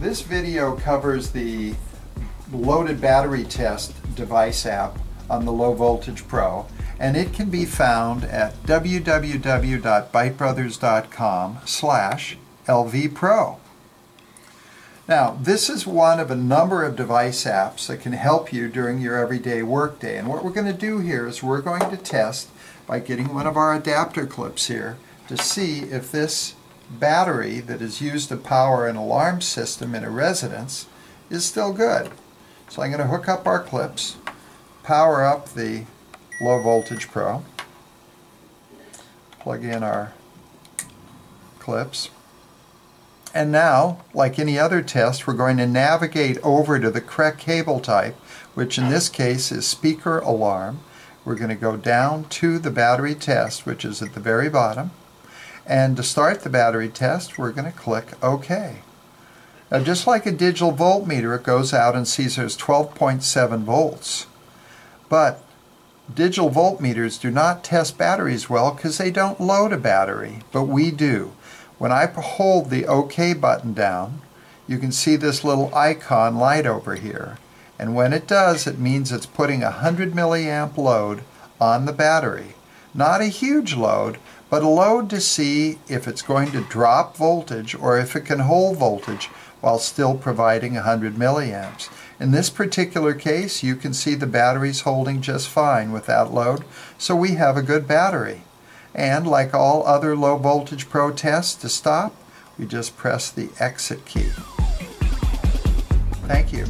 This video covers the loaded battery test device app on the Low Voltage Pro and it can be found at www.bytebrothers.com slash lvpro. Now, this is one of a number of device apps that can help you during your everyday workday. And what we're going to do here is we're going to test by getting one of our adapter clips here to see if this battery that is used to power an alarm system in a residence is still good. So I'm going to hook up our clips, power up the low voltage pro, plug in our clips, and now, like any other test, we're going to navigate over to the correct cable type, which in this case is speaker alarm. We're going to go down to the battery test, which is at the very bottom. And to start the battery test, we're going to click OK. Now, just like a digital voltmeter, it goes out and sees there's 12.7 volts. But digital voltmeters do not test batteries well because they don't load a battery, but we do. When I hold the OK button down, you can see this little icon light over here. And when it does, it means it's putting a 100 milliamp load on the battery. Not a huge load, but a load to see if it's going to drop voltage or if it can hold voltage while still providing 100 milliamps. In this particular case, you can see the battery's holding just fine without load, so we have a good battery. And like all other low voltage pro tests, to stop, we just press the exit key. Thank you.